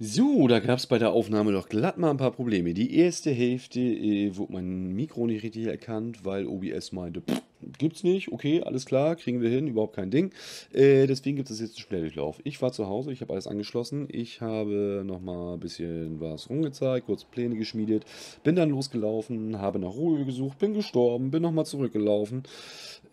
So, da gab es bei der Aufnahme doch glatt mal ein paar Probleme. Die erste Hälfte äh, wurde mein Mikro nicht richtig erkannt, weil OBS meinte, pff, gibt's nicht, okay, alles klar, kriegen wir hin, überhaupt kein Ding. Äh, deswegen gibt es jetzt einen Schnelldurchlauf. Ich war zu Hause, ich habe alles angeschlossen, ich habe nochmal ein bisschen was rumgezeigt, kurz Pläne geschmiedet, bin dann losgelaufen, habe nach Ruhe gesucht, bin gestorben, bin nochmal zurückgelaufen,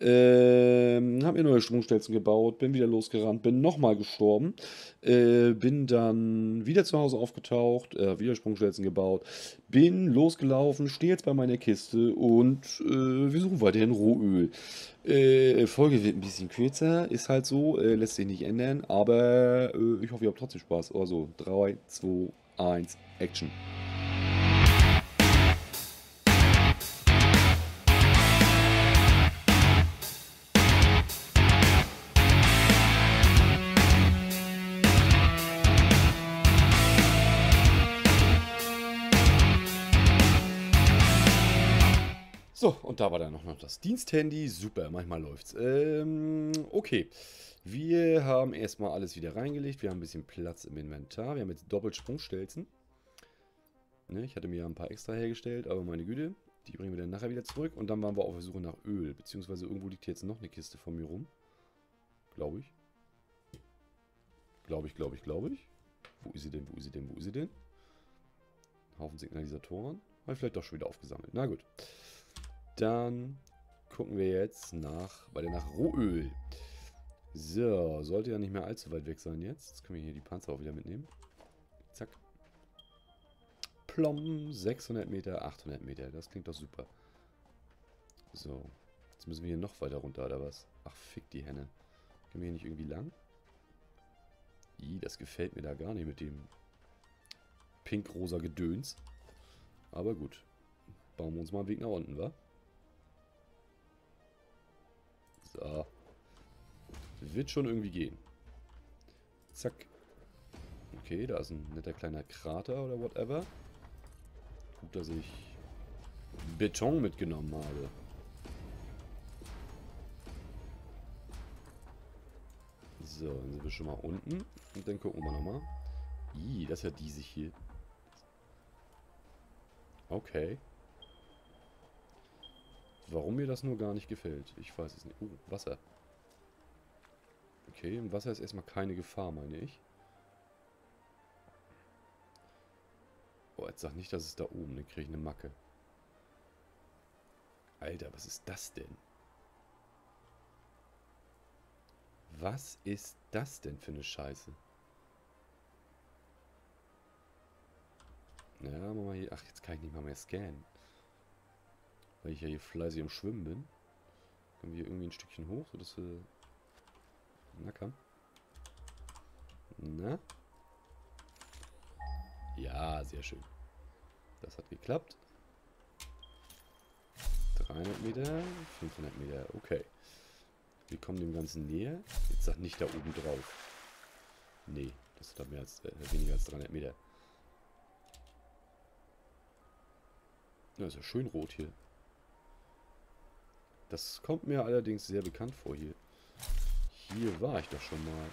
ähm, habe mir neue Stromstelzen gebaut, bin wieder losgerannt, bin nochmal gestorben, äh, bin dann wieder zu Hause aufgetaucht, äh, wieder Sprungstelzen gebaut, bin losgelaufen, stehe jetzt bei meiner Kiste und äh, wir suchen weiterhin Rohöl. Äh, Folge wird ein bisschen kürzer, ist halt so, äh, lässt sich nicht ändern, aber äh, ich hoffe, ihr habt trotzdem Spaß. Also 3, 2, 1, Action. Und da war dann noch das Diensthandy. Super, manchmal läuft's. Ähm, okay. Wir haben erstmal alles wieder reingelegt. Wir haben ein bisschen Platz im Inventar. Wir haben jetzt Doppelsprungstelzen. Ne, ich hatte mir ja ein paar extra hergestellt, aber meine Güte, die bringen wir dann nachher wieder zurück. Und dann waren wir auf der Suche nach Öl. Beziehungsweise irgendwo liegt jetzt noch eine Kiste von mir rum. Glaube ich. Glaube ich, glaube ich, glaube ich. Wo ist sie denn, wo ist sie denn, wo ist sie denn? Haufen Signalisatoren. Habe ich vielleicht doch schon wieder aufgesammelt. Na gut. Dann gucken wir jetzt nach, weiter nach Rohöl. So, sollte ja nicht mehr allzu weit weg sein jetzt. Jetzt können wir hier die Panzer auch wieder mitnehmen. Zack. Plom, 600 Meter, 800 Meter. Das klingt doch super. So, jetzt müssen wir hier noch weiter runter, oder was? Ach, fick die Henne. Können wir hier nicht irgendwie lang? Ih, das gefällt mir da gar nicht mit dem pink-rosa Gedöns. Aber gut. Bauen wir uns mal einen Weg nach unten, wa? So. Wird schon irgendwie gehen. Zack. Okay, da ist ein netter kleiner Krater oder whatever. Gut, dass ich Beton mitgenommen habe. So, dann sind wir schon mal unten. Und dann gucken wir nochmal. Ih, das ist ja diesig hier. Okay. Warum mir das nur gar nicht gefällt, ich weiß es nicht. Uh, Wasser. Okay, im Wasser ist erstmal keine Gefahr, meine ich. Oh, jetzt sag nicht, dass es da oben, dann kriege ich eine Macke. Alter, was ist das denn? Was ist das denn für eine Scheiße? Ja, machen wir hier. Ach, jetzt kann ich nicht mal mehr scannen. Weil ich ja hier fleißig im Schwimmen bin. Können wir hier irgendwie ein Stückchen hoch, sodass wir... Na komm. Na? Ja, sehr schön. Das hat geklappt. 300 Meter, 500 Meter, okay. Wir kommen dem Ganzen näher. Jetzt sag nicht da oben drauf. Nee, das ist mehr als, äh, weniger als 300 Meter. Ja, ist ja schön rot hier. Das kommt mir allerdings sehr bekannt vor hier. Hier war ich doch schon mal.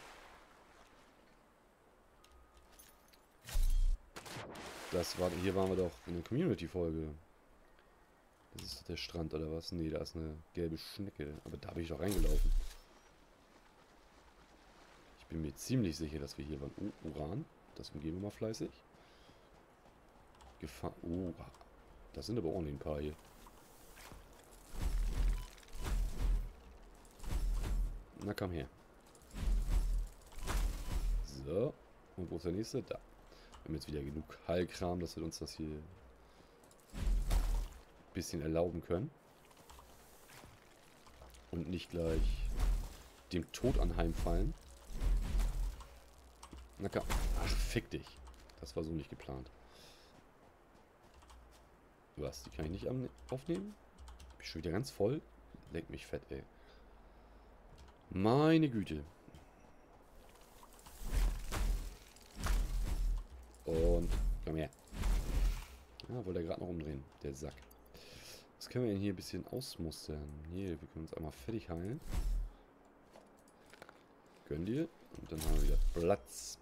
Das war, hier waren wir doch in der Community-Folge. Das ist der Strand oder was? Nee, da ist eine gelbe Schnecke. Aber da bin ich doch reingelaufen. Ich bin mir ziemlich sicher, dass wir hier waren. Oh, Uran. Das umgeben wir mal fleißig. Gefahr. Oh, das sind aber ordentlich ein paar hier. Na komm her. So. Und wo ist der nächste? Da. Wir haben jetzt wieder genug Heilkram, dass wir uns das hier ein bisschen erlauben können. Und nicht gleich dem Tod anheimfallen. Na komm. Ach, fick dich. Das war so nicht geplant. Was? Die kann ich nicht aufnehmen? Bin ich schon wieder ganz voll? Lenk mich fett, ey. Meine Güte. Und komm her. Ja, wollte er gerade noch umdrehen, der Sack. Was können wir denn hier ein bisschen ausmustern? Hier, wir können uns einmal fertig heilen. Gönn dir. Und dann haben wir wieder Platz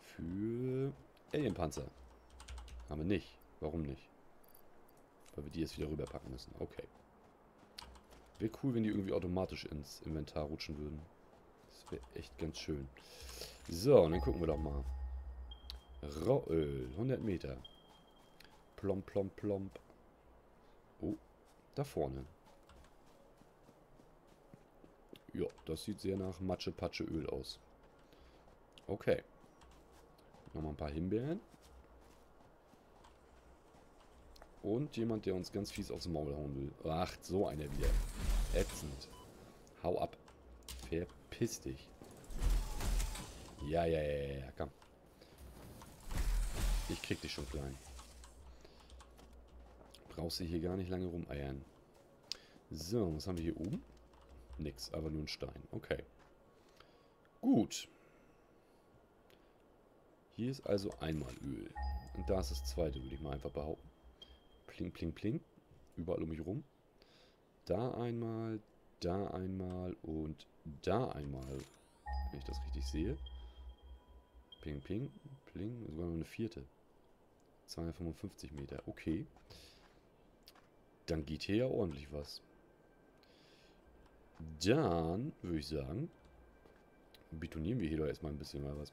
für Alienpanzer. Haben wir nicht. Warum nicht? Weil wir die jetzt wieder rüberpacken müssen. Okay. Wäre cool, wenn die irgendwie automatisch ins Inventar rutschen würden. Das wäre echt ganz schön. So, und dann gucken wir doch mal. Rohöl, 100 Meter. Plomp, plomp, plomp. Oh, da vorne. Ja, das sieht sehr nach Matsche-Patsche-Öl aus. Okay. Nochmal ein paar Himbeeren. Und jemand, der uns ganz fies aufs Maul hauen will. Ach, so einer wieder. Ätzend. Hau ab. Verpiss dich. Ja, ja, ja, ja, komm. Ich krieg dich schon klein. Brauchst du hier gar nicht lange rumeiern. So, was haben wir hier oben? Nix, aber nur ein Stein. Okay. Gut. Hier ist also einmal Öl. Und da ist das zweite, würde ich mal einfach behaupten. Pling, pling, pling. Überall um mich rum. Da einmal, da einmal und da einmal. Wenn ich das richtig sehe. Ping, ping, pling. Sogar noch eine vierte. 255 Meter. Okay. Dann geht hier ja ordentlich was. Dann würde ich sagen, betonieren wir hier doch erstmal ein bisschen mal was.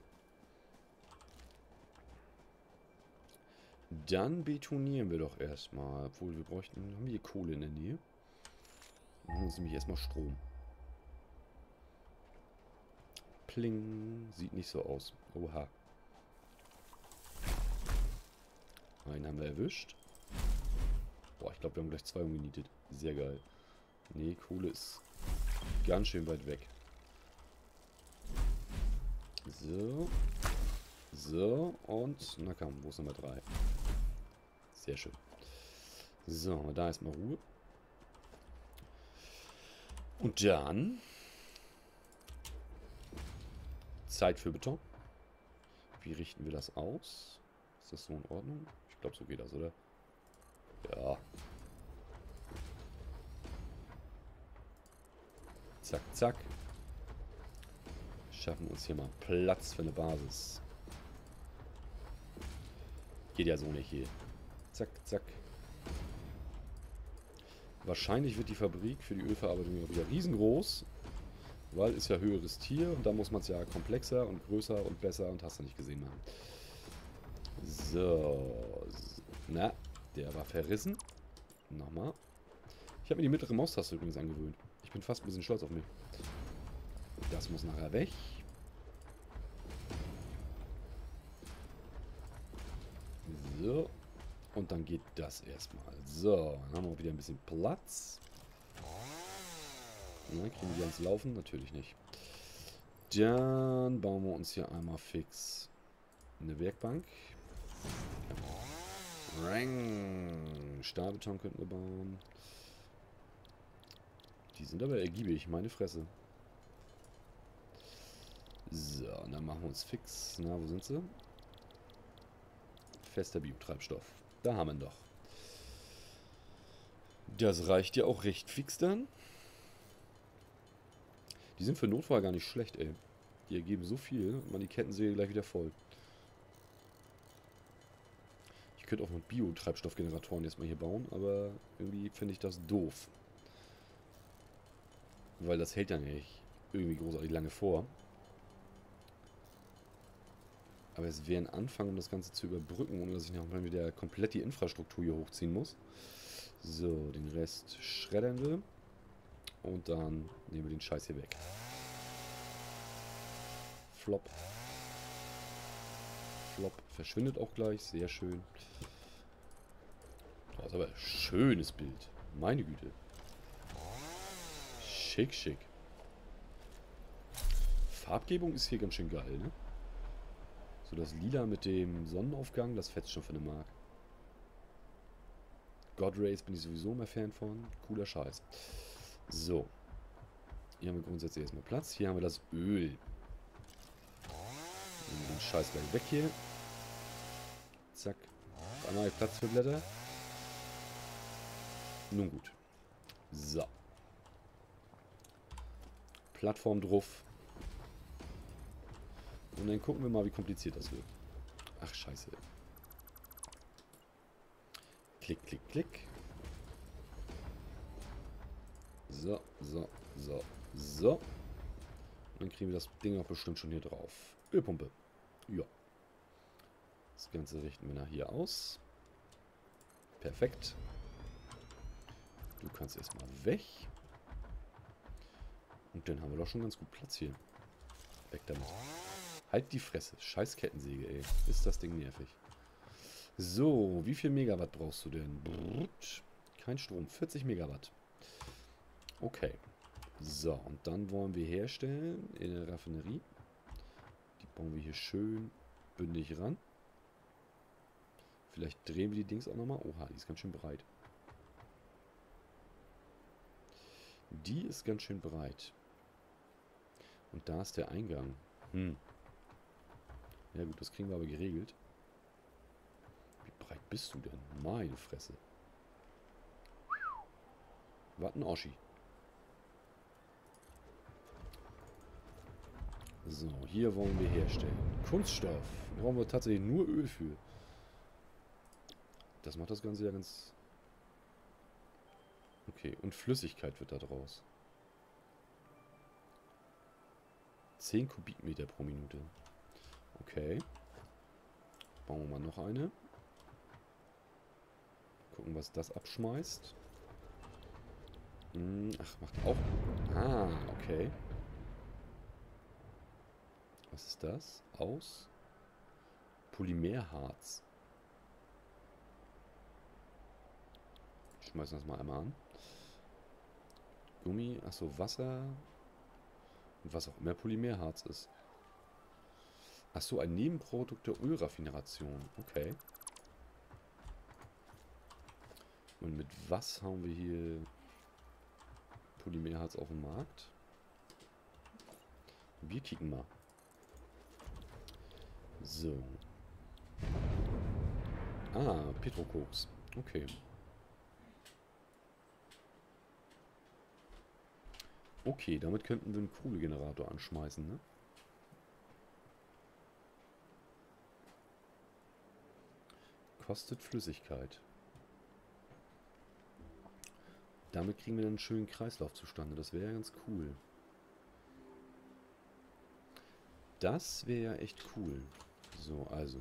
Dann betonieren wir doch erstmal. Obwohl wir bräuchten, haben wir hier Kohle in der Nähe? Dann holen uns nämlich erstmal Strom. Pling. Sieht nicht so aus. Oha. Einen haben wir erwischt. Boah, ich glaube, wir haben gleich zwei umgenietet. Sehr geil. Nee, Kohle ist ganz schön weit weg. So. So, und, na komm, wo ist Nummer 3? Sehr schön. So, da ist mal Ruhe. Und dann... Zeit für Beton. Wie richten wir das aus? Ist das so in Ordnung? Ich glaube, so geht das, oder? Ja. Zack, zack. Schaffen uns hier mal Platz für eine Basis. Geht ja so nicht hier. Zack, zack. Wahrscheinlich wird die Fabrik für die Ölverarbeitung wieder riesengroß. Weil ist ja höheres Tier und da muss man es ja komplexer und größer und besser und hast du nicht gesehen machen. So. Na, der war verrissen. Nochmal. Ich habe mir die mittlere Maustaste übrigens angewöhnt. Ich bin fast ein bisschen stolz auf mich. Das muss nachher weg. So. Und dann geht das erstmal. So, dann haben wir wieder ein bisschen Platz. Na, kriegen wir die ans Laufen? Natürlich nicht. Dann bauen wir uns hier einmal fix eine Werkbank. Rang. Stahlbeton könnten wir bauen. Die sind aber ergiebig, meine Fresse. So, und dann machen wir uns fix. Na, wo sind sie? Fester Biotreibstoff. Da haben wir ihn doch. Das reicht ja auch recht fix dann. Die sind für Notfall gar nicht schlecht, ey. Die ergeben so viel, man die Kettensäge gleich wieder voll. Ich könnte auch mit Bio-Treibstoffgeneratoren jetzt mal hier bauen, aber irgendwie finde ich das doof. Weil das hält ja nicht irgendwie großartig lange vor. Aber es wäre ein Anfang, um das Ganze zu überbrücken, ohne dass ich noch mal wieder komplett die Infrastruktur hier hochziehen muss. So, den Rest schreddern wir. Und dann nehmen wir den Scheiß hier weg. Flop. Flop. Verschwindet auch gleich. Sehr schön. Das ist aber ein schönes Bild. Meine Güte. Schick, schick. Farbgebung ist hier ganz schön geil, ne? So das Lila mit dem Sonnenaufgang, das fetzt schon für eine Mark. God Rays bin ich sowieso mehr Fan von. Cooler Scheiß. So. Hier haben wir grundsätzlich erstmal Platz. Hier haben wir das Öl. Wir den Scheiß gleich weg hier. Zack. Einmal Platz für Blätter. Nun gut. So. Plattform drauf. Und dann gucken wir mal, wie kompliziert das wird. Ach, scheiße. Klick, klick, klick. So, so, so, so. Dann kriegen wir das Ding auch bestimmt schon hier drauf. Ölpumpe. Ja. Das Ganze richten wir nach hier aus. Perfekt. Du kannst erstmal weg. Und dann haben wir doch schon ganz gut Platz hier. Weg damit. Halt die Fresse. Scheiß Kettensäge, ey. Ist das Ding nervig. So, wie viel Megawatt brauchst du denn? Brrrt. Kein Strom. 40 Megawatt. Okay. So, und dann wollen wir herstellen in der Raffinerie. Die bauen wir hier schön bündig ran. Vielleicht drehen wir die Dings auch nochmal. Oha, die ist ganz schön breit. Die ist ganz schön breit. Und da ist der Eingang. Hm. Ja gut, das kriegen wir aber geregelt. Wie breit bist du denn? Meine Fresse. Was ein Oschi. So, hier wollen wir herstellen. Kunststoff. Brauchen wir tatsächlich nur Öl für. Das macht das Ganze ja ganz... Okay, und Flüssigkeit wird da draus. 10 Kubikmeter pro Minute. Okay. Bauen wir mal noch eine. Gucken, was das abschmeißt. Hm, ach, macht auch... Ah, okay. Was ist das? Aus Polymerharz. Schmeißen das mal einmal an. Gummi, achso, Wasser und was auch immer Polymerharz ist. Achso, ein Nebenprodukt der Ölraffineration. Okay. Und mit was haben wir hier Polymerharz auf dem Markt? Wir kicken mal. So. Ah, Petrokoks. Okay. Okay, damit könnten wir einen Kohlegenerator anschmeißen, ne? Kostet Flüssigkeit. Damit kriegen wir einen schönen Kreislauf zustande. Das wäre ja ganz cool. Das wäre ja echt cool. So, also.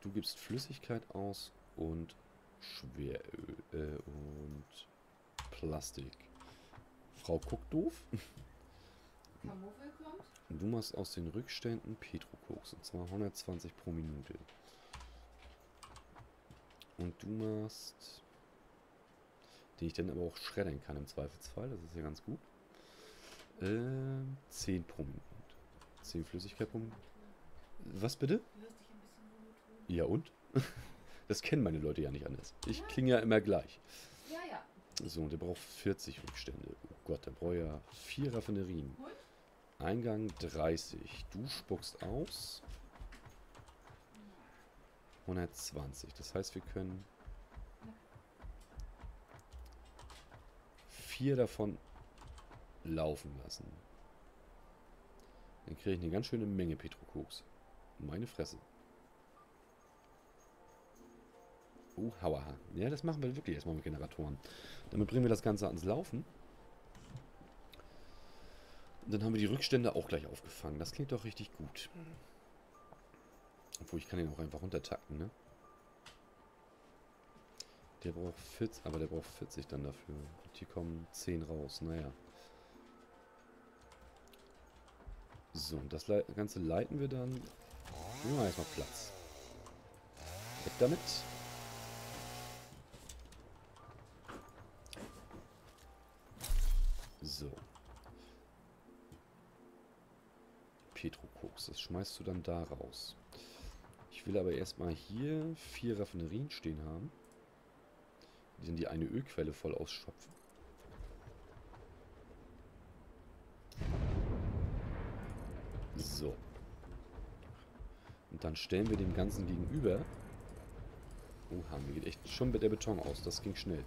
Du gibst Flüssigkeit aus und Schweröl äh, und Plastik. Frau guckt doof. Du machst aus den Rückständen Petrokoks. Und zwar 120 pro Minute. Und du machst... Den ich dann aber auch schreddern kann im Zweifelsfall. Das ist ja ganz gut. Äh, 10 pro Minute. 10 Flüssigkeit pro Minute. Was bitte? Ja und? Das kennen meine Leute ja nicht anders. Ich klinge ja immer gleich. Ja, ja. So, der braucht 40 Rückstände. Oh Gott, der braucht ja vier Raffinerien. Eingang 30. Du spuckst aus. 120. Das heißt, wir können vier davon laufen lassen. Dann kriege ich eine ganz schöne Menge Petrokoks. Meine Fresse. Oh, hauaha. Ja, das machen wir wirklich erstmal mit Generatoren. Damit bringen wir das Ganze ans Laufen. Und dann haben wir die Rückstände auch gleich aufgefangen. Das klingt doch richtig gut. Obwohl, ich kann den auch einfach runtertakten, ne? Der braucht 40, aber der braucht 40 dann dafür. Und hier kommen 10 raus. Naja. So, und das Ganze leiten wir dann... Ja, erstmal Platz. Weg damit. So. Petrokoks, das schmeißt du dann da raus. Ich will aber erstmal hier vier Raffinerien stehen haben, die dann die eine Ölquelle voll ausschöpfen. So. Und dann stellen wir dem Ganzen gegenüber... Oh, wir geht echt schon der Beton aus. Das ging schnell.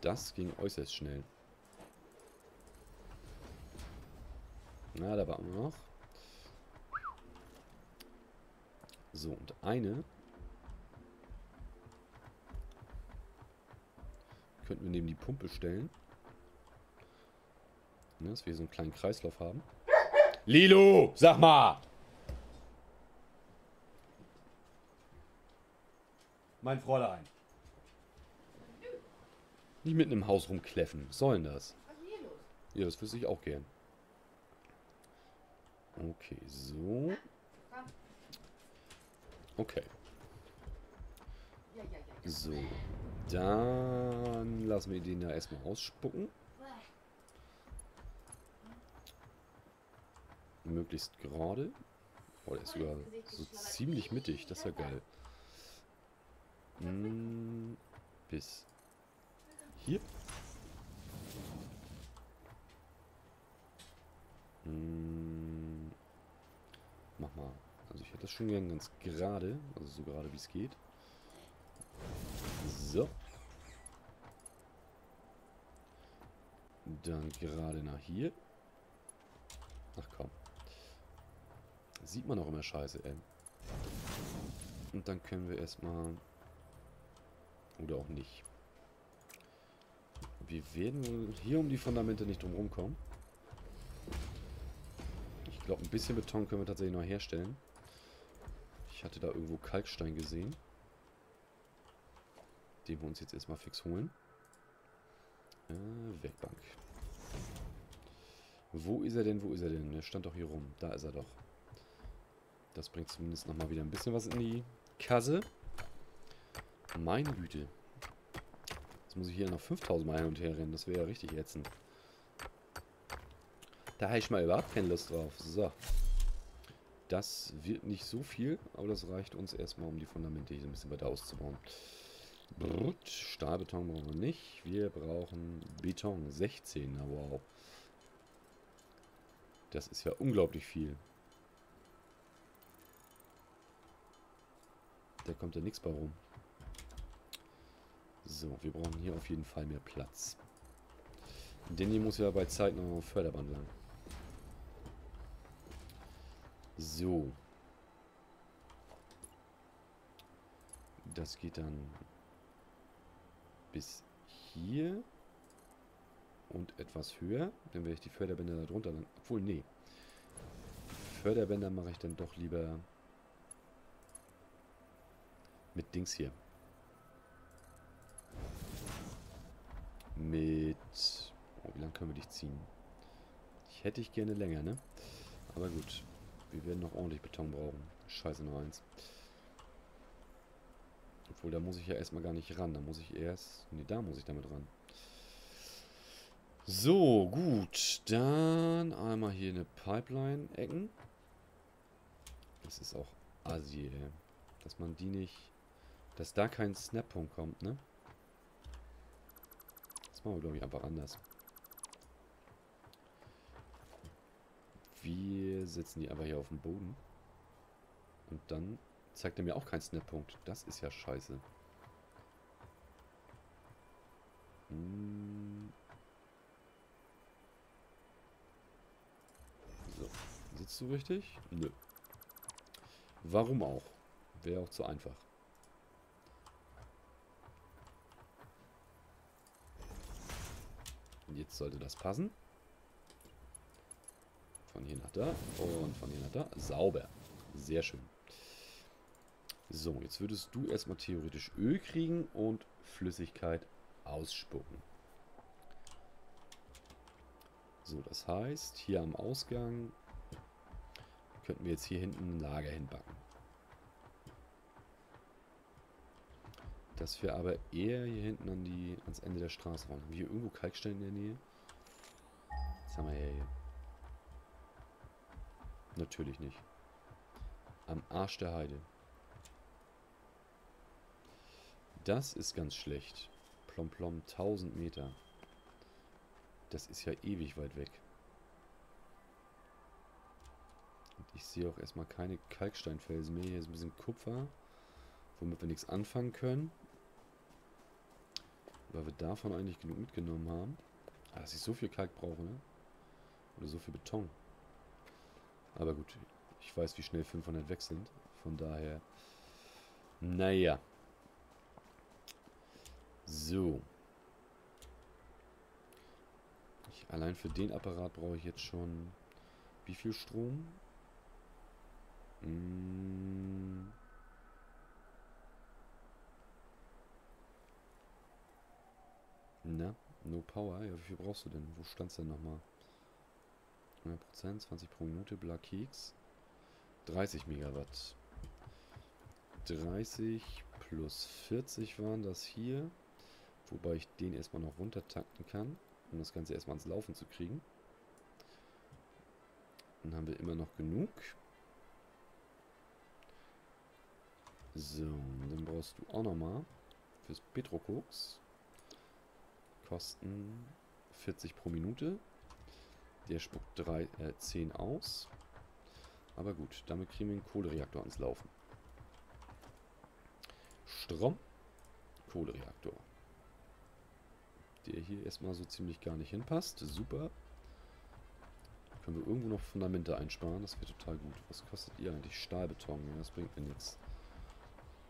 Das ging äußerst schnell. Na, da waren wir noch. So, und eine könnten wir neben die Pumpe stellen. Ne, dass wir so einen kleinen Kreislauf haben. Lilo, sag mal! Mein Fräulein. Nicht mitten im Haus rumkläffen. Was soll denn das? Ja, das wüsste ich auch gern. Okay, so. Okay, so. Dann lassen wir den ja erstmal ausspucken. Möglichst gerade. Oh, der ist sogar so ziemlich mittig. Das ist ja geil. Hm, bis hier. Hm, mach mal. Also ich hätte das schon gern ganz gerade. Also so gerade wie es geht. So. Dann gerade nach hier. Ach komm. Sieht man auch immer scheiße, ey. Und dann können wir erstmal... Oder auch nicht. Wir werden hier um die Fundamente nicht drum rumkommen. Ich glaube, ein bisschen Beton können wir tatsächlich noch herstellen. Ich hatte da irgendwo Kalkstein gesehen. Den wir uns jetzt erstmal fix holen. Äh, Werkbank. Wo ist er denn? Wo ist er denn? Der stand doch hier rum. Da ist er doch. Das bringt zumindest nochmal wieder ein bisschen was in die Kasse. Meine Güte. Jetzt muss ich hier noch 5000 Mal hin und her rennen. Das wäre ja richtig ätzend. Da habe ich mal überhaupt keine Lust drauf. So. Das wird nicht so viel, aber das reicht uns erstmal, um die Fundamente hier ein bisschen weiter auszubauen. Brut, Stahlbeton brauchen wir nicht. Wir brauchen Beton. 16, na wow. Das ist ja unglaublich viel. Da kommt ja nichts bei rum. So, wir brauchen hier auf jeden Fall mehr Platz. Denn hier muss ja bei Zeit noch Förderband lang. So. Das geht dann bis hier und etwas höher. Dann werde ich die Förderbänder da drunter dann... Obwohl, nee. Förderbänder mache ich dann doch lieber mit Dings hier. Mit... Oh, wie lange können wir dich ziehen? Ich hätte ich gerne länger, ne? Aber gut. Wir werden noch ordentlich Beton brauchen. Scheiße, nur eins. Obwohl, da muss ich ja erstmal gar nicht ran. Da muss ich erst... Ne, da muss ich damit ran. So, gut. Dann einmal hier eine Pipeline-Ecken. Das ist auch assi. Dass man die nicht... Dass da kein Snap-Punkt kommt, ne? Das machen wir, glaube ich, einfach anders. Wir setzen die einfach hier auf den Boden. Und dann zeigt er mir auch keinen Snap-Punkt. Das ist ja scheiße. Hm. So. Sitzt du richtig? Nö. Warum auch? Wäre auch zu einfach. Und jetzt sollte das passen. Von hier nach da und von hier nach da. Sauber. Sehr schön. So, jetzt würdest du erstmal theoretisch Öl kriegen und Flüssigkeit ausspucken. So, das heißt, hier am Ausgang könnten wir jetzt hier hinten ein Lager hinbacken. Dass wir aber eher hier hinten an die, ans Ende der Straße wollen. Haben wir hier irgendwo Kalkstein in der Nähe? Was haben wir hier? Natürlich nicht. Am Arsch der Heide. Das ist ganz schlecht. Plom plom 1000 Meter. Das ist ja ewig weit weg. Und ich sehe auch erstmal keine Kalksteinfelsen mehr. Hier ist ein bisschen Kupfer, womit wir nichts anfangen können. Weil wir davon eigentlich genug mitgenommen haben. Ah, dass ich so viel Kalk brauche, ne? Oder so viel Beton. Aber gut, ich weiß, wie schnell 500 weg sind. Von daher, naja. So. Ich, allein für den Apparat brauche ich jetzt schon wie viel Strom? Hm. Na, no power. Ja, wie viel brauchst du denn? Wo stand's denn nochmal? 100%, 20 pro Minute, Black Keks. 30 Megawatt. 30 plus 40 waren das hier. Wobei ich den erstmal noch runtertakten kann, um das Ganze erstmal ans Laufen zu kriegen. Dann haben wir immer noch genug. So, dann brauchst du auch nochmal fürs Petrokoks. Kosten 40 pro Minute. Der spuckt 3, äh, 10 aus. Aber gut, damit kriegen wir einen Kohlereaktor ans Laufen. Strom, Kohlereaktor. Der hier erstmal so ziemlich gar nicht hinpasst. Super. Können wir irgendwo noch Fundamente einsparen. Das wäre total gut. Was kostet ihr eigentlich? Stahlbeton. Ja, was bringt denn jetzt?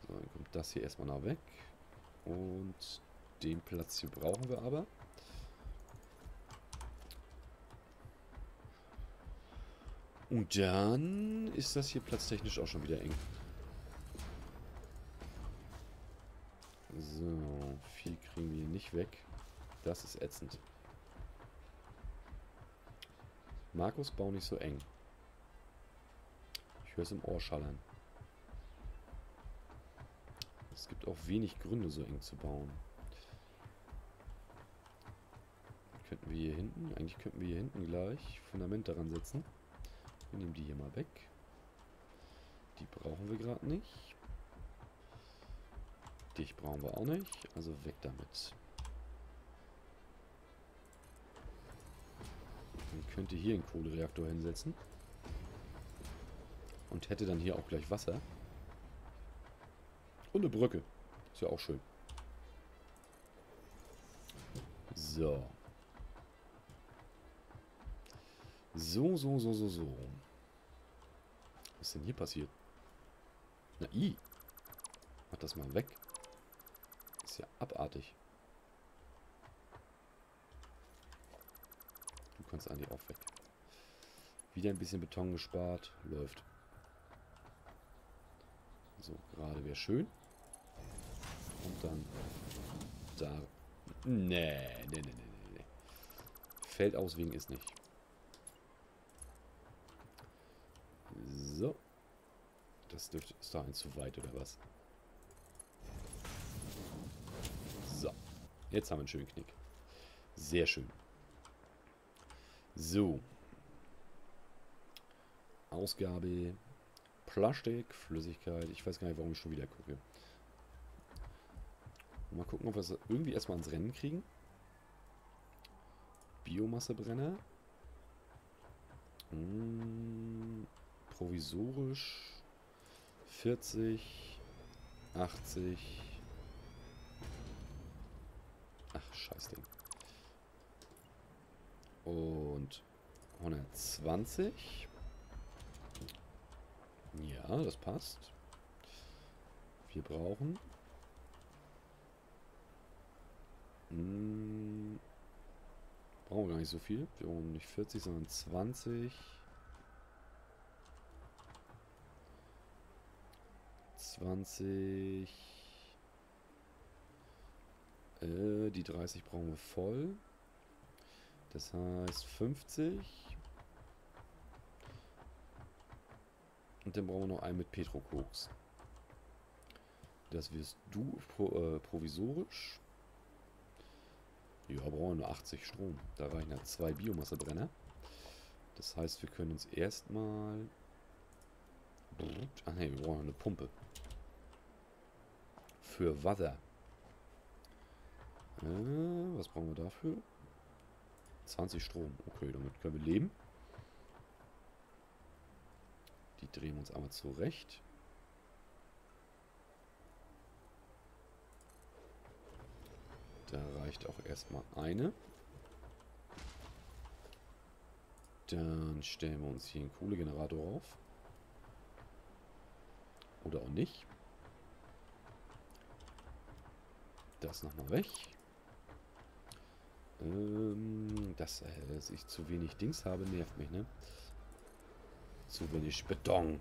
So, dann kommt das hier erstmal noch weg. Und den Platz hier brauchen wir aber. Und dann ist das hier platztechnisch auch schon wieder eng. So, viel kriegen wir hier nicht weg. Das ist ätzend. Markus, bau nicht so eng. Ich höre es im Ohr schallern. Es gibt auch wenig Gründe, so eng zu bauen. Könnten wir hier hinten, eigentlich könnten wir hier hinten gleich Fundament daran setzen. Wir nehmen die hier mal weg. Die brauchen wir gerade nicht. Dich brauchen wir auch nicht. Also weg damit. Man könnte hier einen Kohlereaktor hinsetzen. Und hätte dann hier auch gleich Wasser. Und eine Brücke. Ist ja auch schön. So. So, so, so, so, so. Was ist denn hier passiert? Na, i. Mach das mal weg. Ist ja abartig. Du kannst eigentlich auch weg. Wieder ein bisschen Beton gespart. Läuft. So, gerade wäre schön. Und dann da. Nee, nee, nee, nee, nee. Feld auswegen ist nicht. So. Das dürfte, ist da ein zu weit, oder was? So. Jetzt haben wir einen schönen Knick. Sehr schön. So. Ausgabe. Plastik, Flüssigkeit. Ich weiß gar nicht, warum ich schon wieder gucke. Mal gucken, ob wir es irgendwie erstmal ins Rennen kriegen. Biomassebrenner. Hm, provisorisch 40, 80. Ach, Scheißding. Und 120. Ja, das passt. Wir brauchen... Hm, brauchen wir gar nicht so viel. Wir brauchen nicht 40, sondern 20. 20. Äh, die 30 brauchen wir voll. Das heißt 50. Und dann brauchen wir noch einen mit Petrokoks. Das wirst du pro, äh, provisorisch. Ja, brauchen wir nur 80 Strom. Da reichen ja zwei Biomassebrenner. Das heißt, wir können uns erstmal... Ach ne, wir brauchen eine Pumpe für Wasser. Äh, was brauchen wir dafür? 20 Strom. Okay, damit können wir leben. Die drehen wir uns einmal zurecht. Da reicht auch erstmal eine. Dann stellen wir uns hier einen Kohlegenerator auf. Oder auch nicht. Das nochmal weg. Ähm, dass, äh, dass ich zu wenig Dings habe, nervt mich, ne? Zu wenig Beton.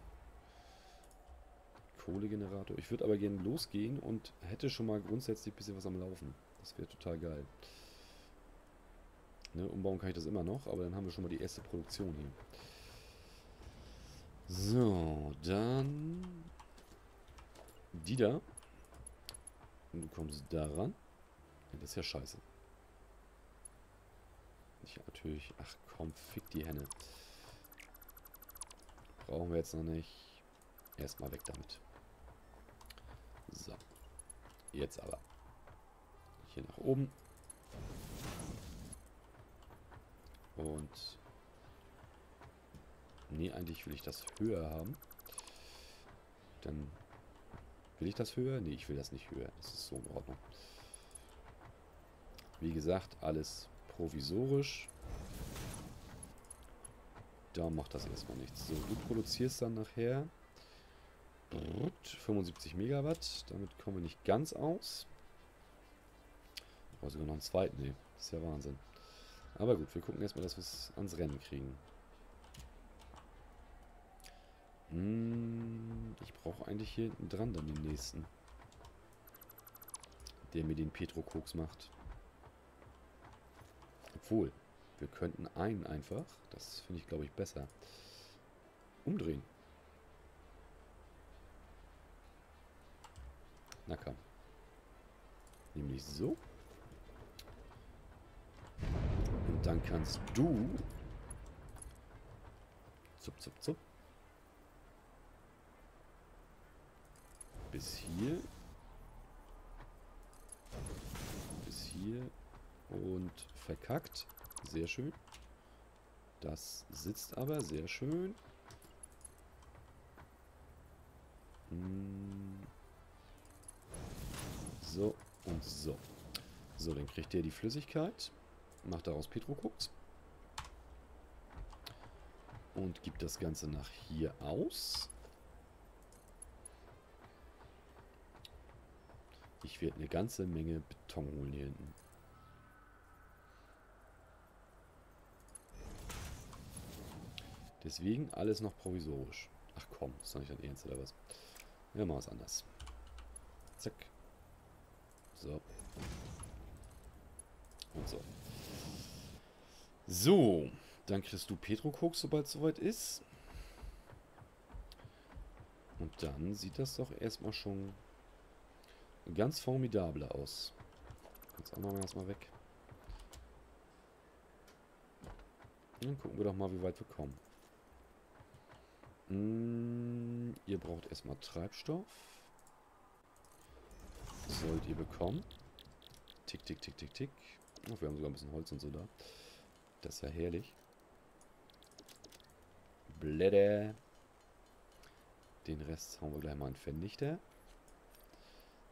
Kohlegenerator. Ich würde aber gerne losgehen und hätte schon mal grundsätzlich ein bisschen was am Laufen. Das wäre total geil. Ne, umbauen kann ich das immer noch, aber dann haben wir schon mal die erste Produktion hier. So, dann die da. Und du kommst daran. Ja, das ist ja scheiße. Ich natürlich... Ach komm, fick die Henne. Brauchen wir jetzt noch nicht. Erstmal weg damit. So. Jetzt aber. Hier nach oben. Und... Nee, eigentlich will ich das höher haben. Dann... Will ich das höher? Nee, ich will das nicht höher. Das ist so in Ordnung. Wie gesagt, alles provisorisch. Da macht das erstmal nichts. So, du produzierst dann nachher 75 Megawatt. Damit kommen wir nicht ganz aus. Oh, sogar noch einen zweiten. Das ist ja Wahnsinn. Aber gut, wir gucken erstmal, dass wir es ans Rennen kriegen. Hm, ich brauche eigentlich hier hinten dran dann den nächsten. Der mir den Petrokoks macht. Obwohl, wir könnten einen einfach, das finde ich glaube ich besser, umdrehen. Na komm. Nämlich so. Und dann kannst du zup, zup, zup bis hier bis hier und verkackt. Sehr schön. Das sitzt aber sehr schön. Hm. So und so. So, dann kriegt der die Flüssigkeit. Macht daraus Petrokoks. Und gibt das Ganze nach hier aus. Ich werde eine ganze Menge Beton holen hier hinten. Deswegen alles noch provisorisch. Ach komm, ist doch nicht dein Ernst oder was? Ja, mal was anders. Zack. So. Und so. So. Dann kriegst du Petrokoks, sobald es soweit ist. Und dann sieht das doch erstmal schon ganz formidable aus. Jetzt auch wir erstmal weg. Dann gucken wir doch mal, wie weit wir kommen. Mm, ihr braucht erstmal Treibstoff. Sollt ihr bekommen. Tick, tick, tick, tick, tick. Oh, wir haben sogar ein bisschen Holz und so da. Das ist ja herrlich. Blätter. Den Rest hauen wir gleich mal in Vernichter.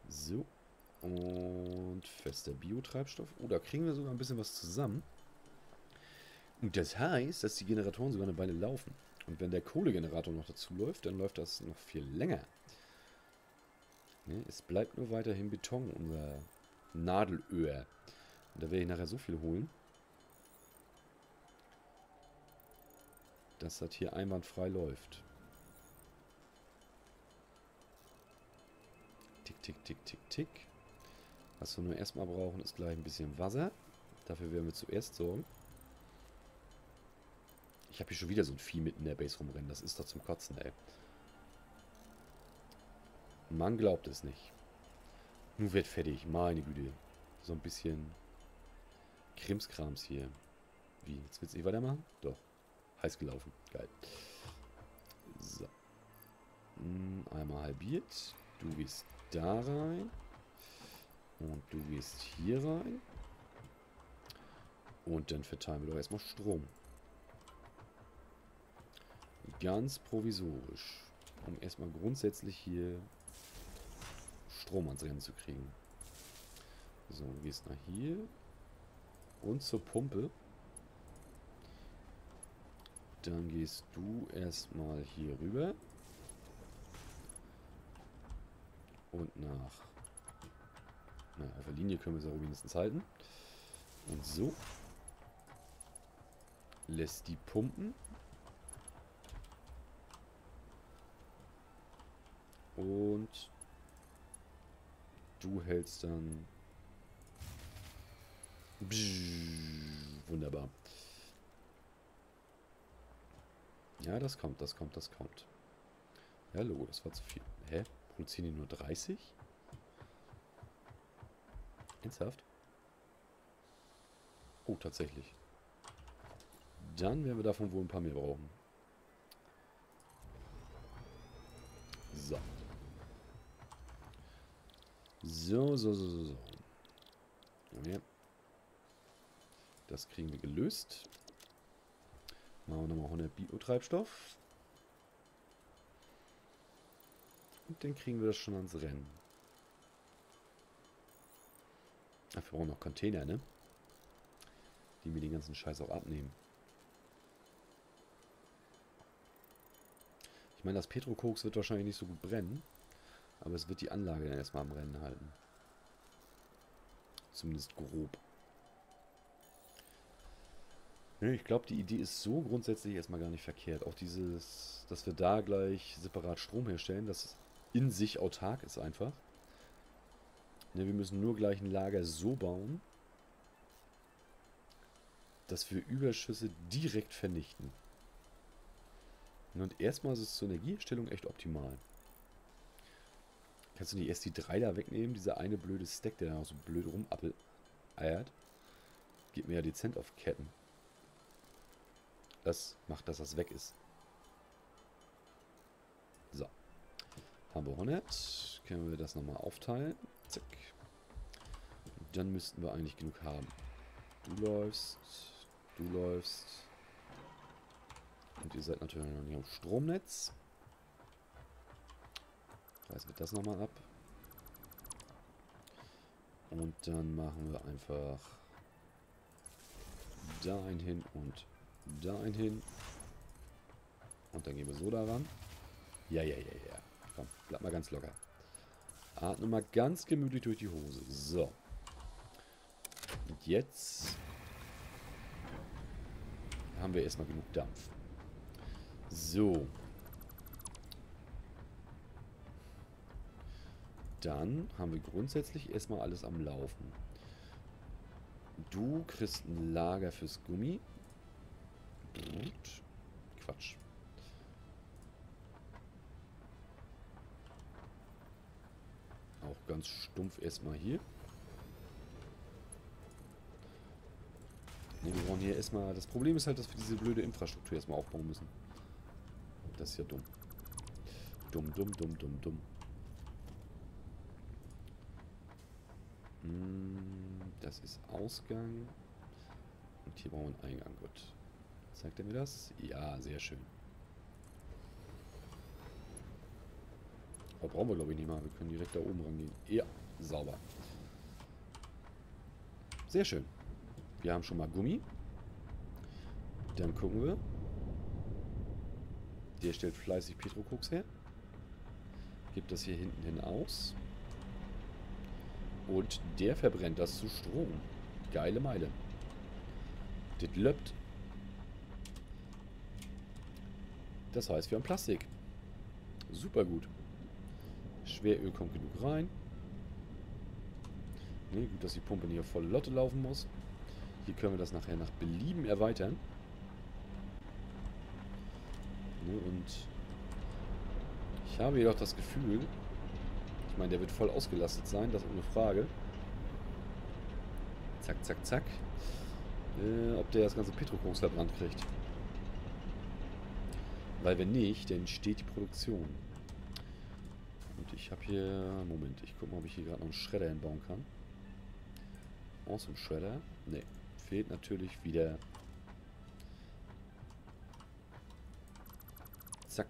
So. Und fester Biotreibstoff. Oh, da kriegen wir sogar ein bisschen was zusammen. Und das heißt, dass die Generatoren sogar eine Weile laufen. Und wenn der Kohlegenerator noch dazu läuft, dann läuft das noch viel länger. Ne? Es bleibt nur weiterhin Beton, unser Nadelöhr. Und da werde ich nachher so viel holen, dass das hier einwandfrei läuft. Tick, tick, tick, tick. Was wir nur erstmal brauchen, ist gleich ein bisschen Wasser. Dafür werden wir zuerst sorgen. Ich habe hier schon wieder so ein Vieh mitten in der Base rumrennen. Das ist doch zum Kotzen, ey. Man glaubt es nicht. Nun wird fertig. Meine Güte. So ein bisschen Krimskrams hier. Wie? Jetzt willst du nicht weitermachen? Doch. Heiß gelaufen. Geil. So. Hm, einmal halbiert. Du gehst da rein. Und du gehst hier rein. Und dann verteilen wir doch erstmal Strom. Ganz provisorisch. Um erstmal grundsätzlich hier Strom ans Rennen zu kriegen. So, du gehst nach hier. Und zur Pumpe. Dann gehst du erstmal hier rüber. Und nach... Na, auf der Linie können wir es auch wenigstens halten. Und so. Lässt die pumpen. Und du hältst dann... Wunderbar. Ja, das kommt, das kommt, das kommt. Ja, Logo, das war zu viel. Hä? Produzieren die nur 30? Ernsthaft? Oh, tatsächlich. Dann werden wir davon wohl ein paar mehr brauchen. So. So, so, so, so, so. Okay. Das kriegen wir gelöst. Machen wir nochmal 100 Biotreibstoff. Und dann kriegen wir das schon ans Rennen. Dafür brauchen wir noch Container, ne? Die mir den ganzen Scheiß auch abnehmen. Ich meine, das Petrokoks wird wahrscheinlich nicht so gut brennen. Aber es wird die Anlage dann erstmal am Rennen halten. Zumindest grob. Ich glaube, die Idee ist so grundsätzlich erstmal gar nicht verkehrt. Auch dieses, dass wir da gleich separat Strom herstellen, das in sich autark ist einfach. Ne, wir müssen nur gleich ein Lager so bauen, dass wir Überschüsse direkt vernichten. Und erstmal ist es zur Energieherstellung echt optimal. Kannst du nicht erst die drei da wegnehmen? Dieser eine blöde Stack, der da noch so blöd rumeiert. Geht mir ja dezent auf Ketten. Das macht, dass das weg ist. Haben wir 100. Können wir das nochmal aufteilen. Zack. Dann müssten wir eigentlich genug haben. Du läufst. Du läufst. Und ihr seid natürlich noch nicht am Stromnetz. Reißen wir das nochmal ab. Und dann machen wir einfach da ein hin und da ein hin. Und dann gehen wir so daran. Ja, ja, ja, ja. Bleib mal ganz locker. Atme mal ganz gemütlich durch die Hose. So. Und jetzt haben wir erstmal genug Dampf. So. Dann haben wir grundsätzlich erstmal alles am Laufen. Du kriegst ein Lager fürs Gummi. Quatsch. Auch ganz stumpf erstmal hier. Ne, wir brauchen hier erstmal... Das Problem ist halt, dass wir diese blöde Infrastruktur erstmal aufbauen müssen. Das ist ja dumm. Dumm, dumm, dumm, dumm, dumm. Hm, das ist Ausgang. Und hier brauchen wir einen Eingang. Gut. Zeigt er mir das? Ja, sehr schön. Aber brauchen wir glaube ich nicht mal. Wir können direkt da oben rangehen. Ja, sauber. Sehr schön. Wir haben schon mal Gummi. Dann gucken wir. Der stellt fleißig Petrokoks her. Gibt das hier hinten hin aus. Und der verbrennt das zu Strom. Geile Meile. Das löppt. Das heißt, wir haben Plastik. Super gut. Schweröl kommt genug rein. Ne, gut, dass die Pumpe nicht auf volle Lotte laufen muss. Hier können wir das nachher nach Belieben erweitern. Ne, und ich habe jedoch das Gefühl, ich meine, der wird voll ausgelastet sein, das ohne Frage. Zack, zack, zack. Äh, ob der das ganze Petrokoks verbrannt kriegt. Weil wenn nicht, dann steht die Produktion. Und ich habe hier... Moment, ich gucke mal, ob ich hier gerade noch einen Schredder hinbauen kann. Awesome Shredder. Ne, fehlt natürlich wieder... Zack.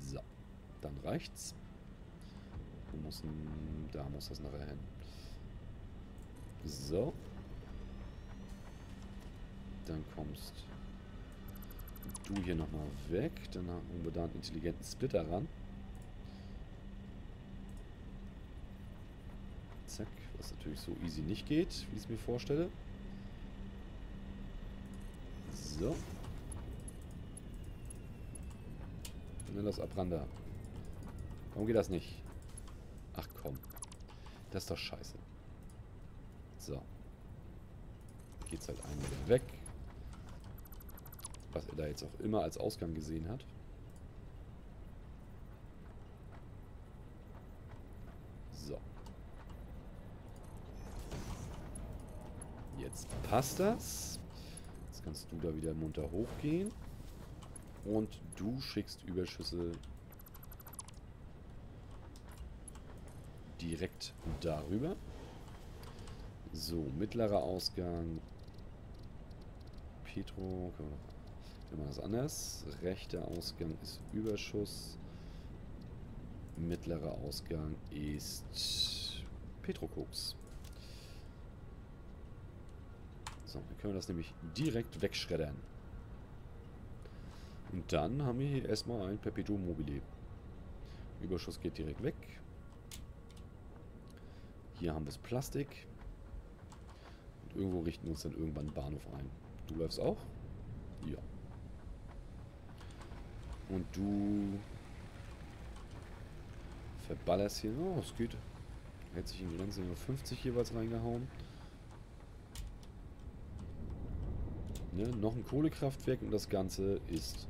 So, dann reicht's. Wo muss ein, da muss das nachher hin. So. Dann kommst Du hier nochmal weg. Dann haben wir da einen intelligenten Splitter ran. Zack. Was natürlich so easy nicht geht, wie ich es mir vorstelle. So. Nellos Abrander. Warum geht das nicht? Ach komm. Das ist doch scheiße. So. Geht's halt einmal weg. Was er da jetzt auch immer als Ausgang gesehen hat. So. Jetzt passt das. Jetzt kannst du da wieder munter hochgehen. Und du schickst Überschüsse direkt darüber. So, mittlerer Ausgang. Petro. Wir machen das anders. Rechter Ausgang ist Überschuss. Mittlerer Ausgang ist Petrokoks. So, dann können wir das nämlich direkt wegschreddern. Und dann haben wir hier erstmal ein Perpetuum mobile. Überschuss geht direkt weg. Hier haben wir das Plastik. Und irgendwo richten wir uns dann irgendwann einen Bahnhof ein. Du läufst auch? Ja. Und du verballerst hier. Oh, es geht. Hält sich in Grenze nur 50 jeweils reingehauen. Ne, noch ein Kohlekraftwerk und das Ganze ist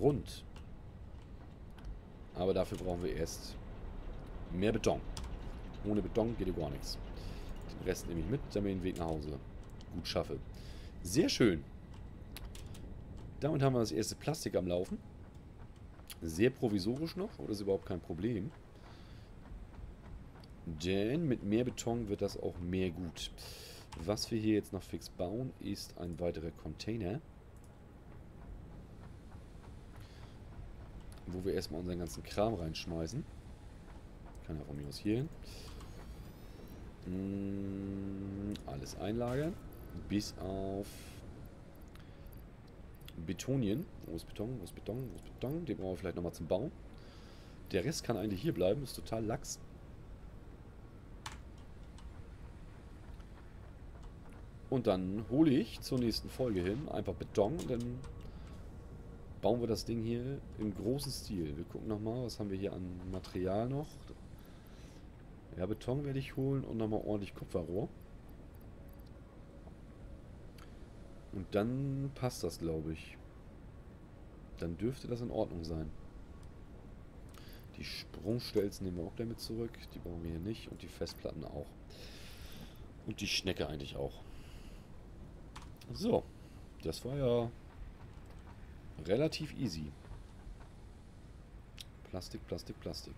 rund. Aber dafür brauchen wir erst mehr Beton. Ohne Beton geht ja gar nichts. Den Rest nehme ich mit, damit ich den Weg nach Hause gut schaffe. Sehr schön. Damit haben wir das erste Plastik am Laufen. Sehr provisorisch noch, das ist überhaupt kein Problem. Denn mit mehr Beton wird das auch mehr gut. Was wir hier jetzt noch fix bauen, ist ein weiterer Container. Wo wir erstmal unseren ganzen Kram reinschmeißen. Kann ja von mir aus hier hin. Mm, alles einlagern. Bis auf Betonien. Wo ist Beton? Wo ist Beton? Wo ist Beton? Den brauchen wir vielleicht nochmal zum Bauen. Der Rest kann eigentlich hier bleiben. Ist total lax. Und dann hole ich zur nächsten Folge hin einfach Beton dann bauen wir das Ding hier im großen Stil. Wir gucken nochmal, was haben wir hier an Material noch. Ja, Beton werde ich holen und nochmal ordentlich Kupferrohr. Und dann passt das, glaube ich. Dann dürfte das in Ordnung sein. Die Sprungstelzen nehmen wir auch damit zurück. Die brauchen wir hier nicht. Und die Festplatten auch. Und die Schnecke eigentlich auch. So. Das war ja relativ easy. Plastik, Plastik, Plastik.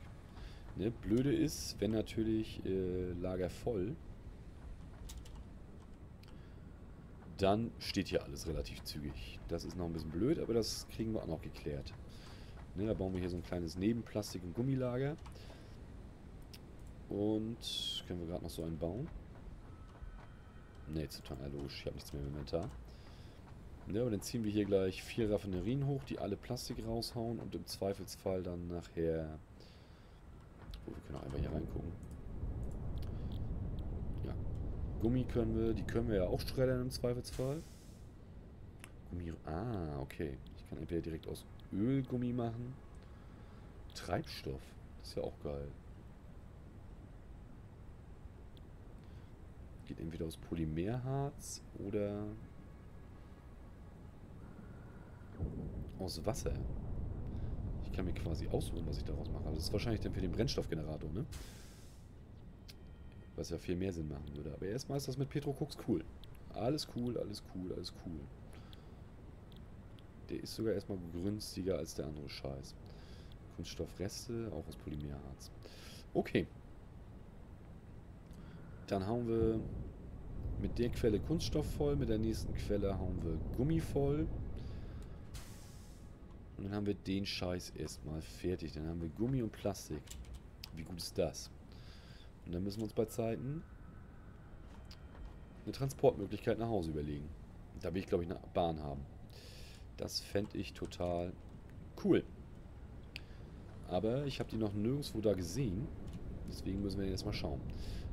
Ne, blöde ist, wenn natürlich äh, Lager voll, dann steht hier alles relativ zügig. Das ist noch ein bisschen blöd, aber das kriegen wir auch noch geklärt. Ne, da bauen wir hier so ein kleines Nebenplastik- und Gummilager. Und können wir gerade noch so einen bauen. Ne, total logisch. Ich habe nichts mehr im Inventar. Ne, aber dann ziehen wir hier gleich vier Raffinerien hoch, die alle Plastik raushauen und im Zweifelsfall dann nachher Oh, wir können auch einfach hier reingucken. Gummi können wir, die können wir ja auch schreddern im Zweifelsfall. Gummi, ah, okay. Ich kann entweder direkt aus Ölgummi machen. Treibstoff, das ist ja auch geil. Geht entweder aus Polymerharz oder aus Wasser. Ich kann mir quasi aussuchen, was ich daraus mache. Aber das ist wahrscheinlich dann für den Brennstoffgenerator, ne? Was ja viel mehr Sinn machen würde. Aber erstmal ist das mit Petrokoks cool. Alles cool, alles cool, alles cool. Der ist sogar erstmal günstiger als der andere Scheiß. Kunststoffreste, auch aus Polymerharz. Okay. Dann hauen wir mit der Quelle Kunststoff voll, mit der nächsten Quelle hauen wir Gummi voll. Und dann haben wir den Scheiß erstmal fertig. Dann haben wir Gummi und Plastik. Wie gut ist das? Und dann müssen wir uns bei Zeiten eine Transportmöglichkeit nach Hause überlegen. Da will ich, glaube ich, eine Bahn haben. Das fände ich total cool. Aber ich habe die noch nirgendwo da gesehen. Deswegen müssen wir jetzt mal schauen.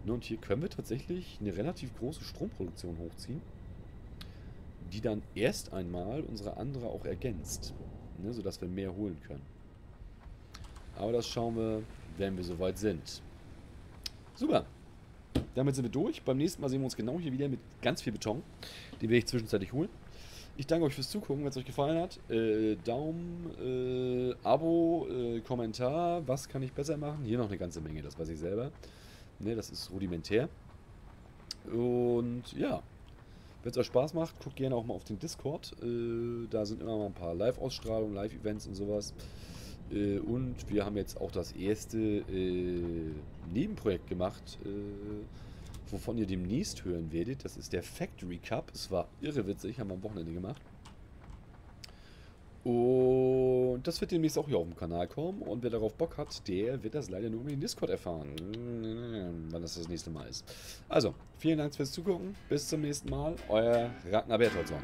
Ne, und hier können wir tatsächlich eine relativ große Stromproduktion hochziehen, die dann erst einmal unsere andere auch ergänzt, ne, sodass wir mehr holen können. Aber das schauen wir, wenn wir soweit sind. Super. Damit sind wir durch. Beim nächsten Mal sehen wir uns genau hier wieder mit ganz viel Beton. Den werde ich zwischenzeitlich holen. Ich danke euch fürs Zugucken, wenn es euch gefallen hat. Äh, Daumen, äh, Abo, äh, Kommentar. Was kann ich besser machen? Hier noch eine ganze Menge, das weiß ich selber. Ne, das ist rudimentär. Und ja, wenn es euch Spaß macht, guckt gerne auch mal auf den Discord. Äh, da sind immer mal ein paar Live-Ausstrahlungen, Live-Events und sowas. Äh, und wir haben jetzt auch das erste äh, Nebenprojekt gemacht, äh, wovon ihr demnächst hören werdet. Das ist der Factory Cup. Es war irre witzig, haben wir am Wochenende gemacht. Und das wird demnächst auch hier auf dem Kanal kommen. Und wer darauf Bock hat, der wird das leider nur über den Discord erfahren. Wann das das nächste Mal ist. Also, vielen Dank fürs Zugucken. Bis zum nächsten Mal. Euer Ragnar Bertholdsson.